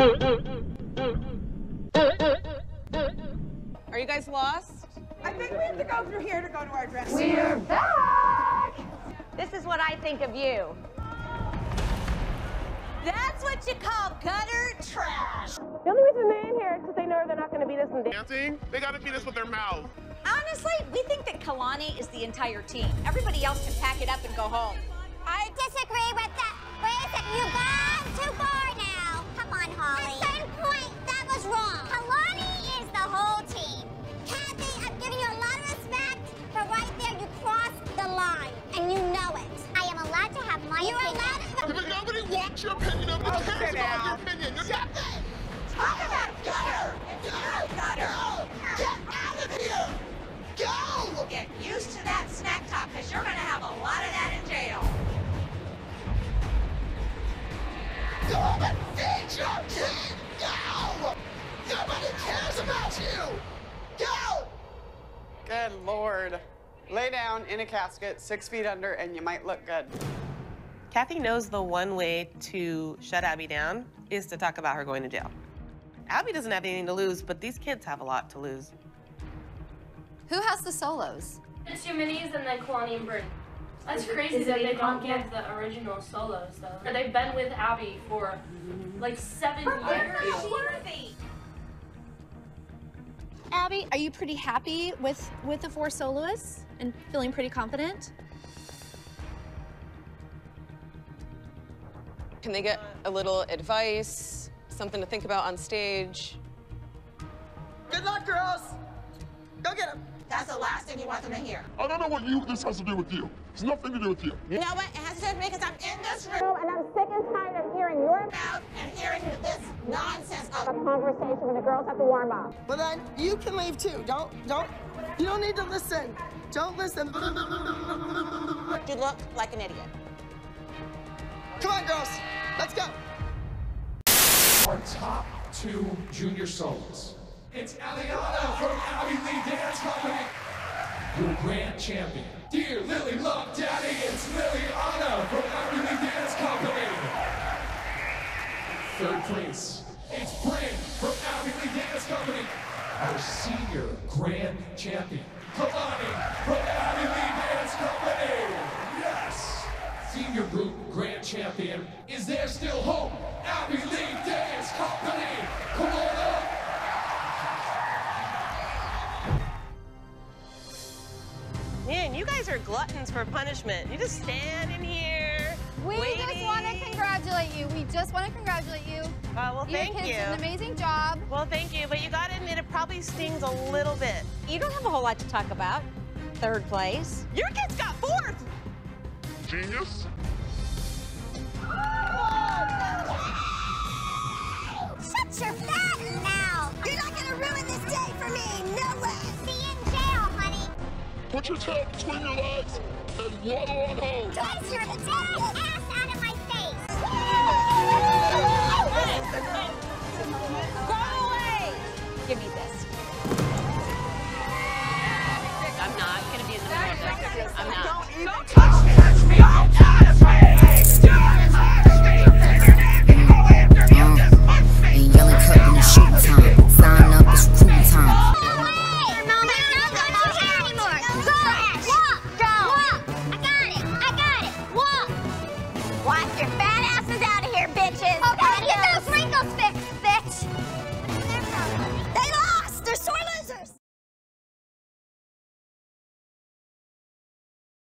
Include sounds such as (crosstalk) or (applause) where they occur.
Are you guys lost? I think we have to go through here to go to our dressing room. We're back! This is what I think of you. That's what you call gutter trash. The only reason they're in here is because they know they're not going to beat us in. Dancing? They gotta beat us with their mouth. Honestly, we think that Kalani is the entire team. Everybody else can pack it up and go home. I disagree with that. Wait a second, you've gone too far nobody wants your opinion. Nobody Oh, cares sit about down. your opinion. You're not... Talk about gutter! Gutter! Get out of here! Go! Get used to that snack talk, because you're going to have a lot of that in jail. Go and feed your kid! Go! Nobody cares about you! Go! Good lord. Lay down in a casket, six feet under, and you might look good. Cathy knows the one way to shut Abby down is to talk about her going to jail. Abby doesn't have anything to lose, but these kids have a lot to lose. Who has the solos? It's Jiminny's and then Kalani and Brynn. That's crazy that they don't give the original solos though. They've been with Abby for like seven years. Abby, are you pretty happy with, with the four soloists and feeling pretty confident? Can they get a little advice, something to think about on stage? Good luck, girls! Go get them! That's the last thing you want them to hear. I don't know what you this has to do with you. It's nothing to do with you. You know what? It has to do with me because I'm in this room and I'm sick and tired of hearing your mouth and hearing this nonsense of a conversation when the girls have to warm up. Well then, you can leave too. Don't, don't, you don't need to listen. Don't listen. You look like an idiot. Come on, girls. Let's go. Our top two junior solos. It's Elliana from Abby Lee Dance Company, your grand champion. Dear Lily Love Daddy, it's Lilliana from Abby Lee Dance Company. Third place, it's Brynn from Abby Lee Dance Company, our senior grand champion. Kalani are gluttons for punishment. You just stand in here. We waiting. just want to congratulate you. We just want to congratulate you. Uh, well, Your thank kids you. did an amazing job. Well, thank you, but you gotta admit it probably stings a little bit. You don't have a whole lot to talk about. Third place. Your kids got fourth. Genius? (gasps) Put your tail between your legs and waddle on home. Twice you're attack!